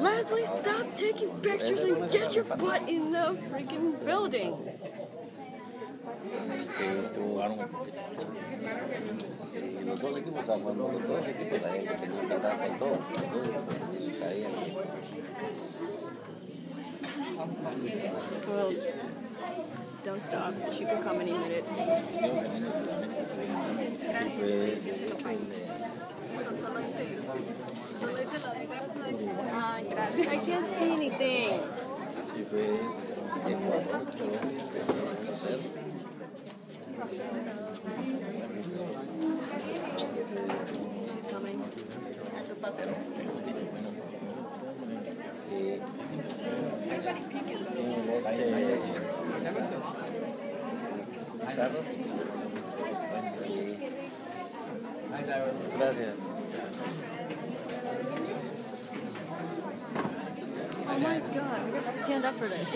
Leslie, stop taking pictures and get your butt in the freaking building. jugaron un poquito. Sí, los dos equipos, cuando los dos equipos ahí que tenían que estar con todo, entonces caían. Well, don't stop. She could come any minute. I can't see anything. Sí, pues, Ecuador, pero She's coming. Gracias. Oh my god, we gotta stand up for this.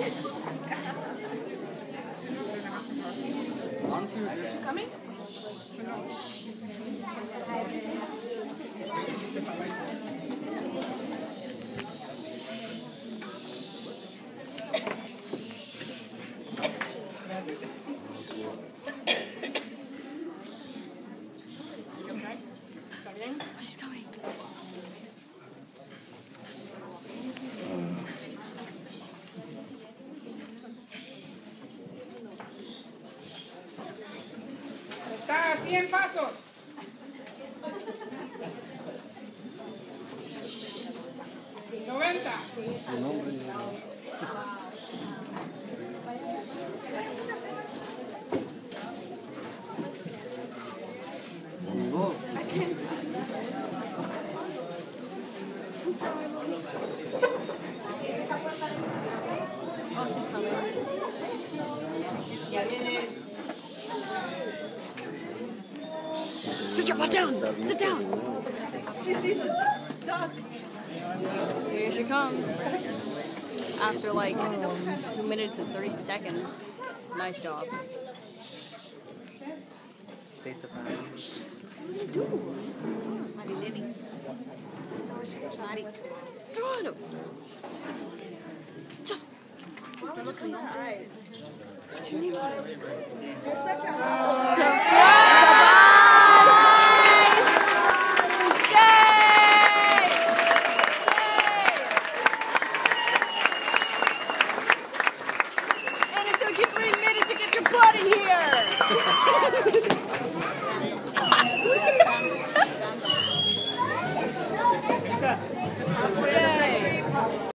¿Está Oh, she's. Está a 100 pasos. Noventa. Sit your butt down. Sit down. She sees us. Dog. Here she comes. After like two minutes and 30 seconds. Nice job. Face the fire. What do you do? Try to. Just. Look in her eyes. You're such a out of here!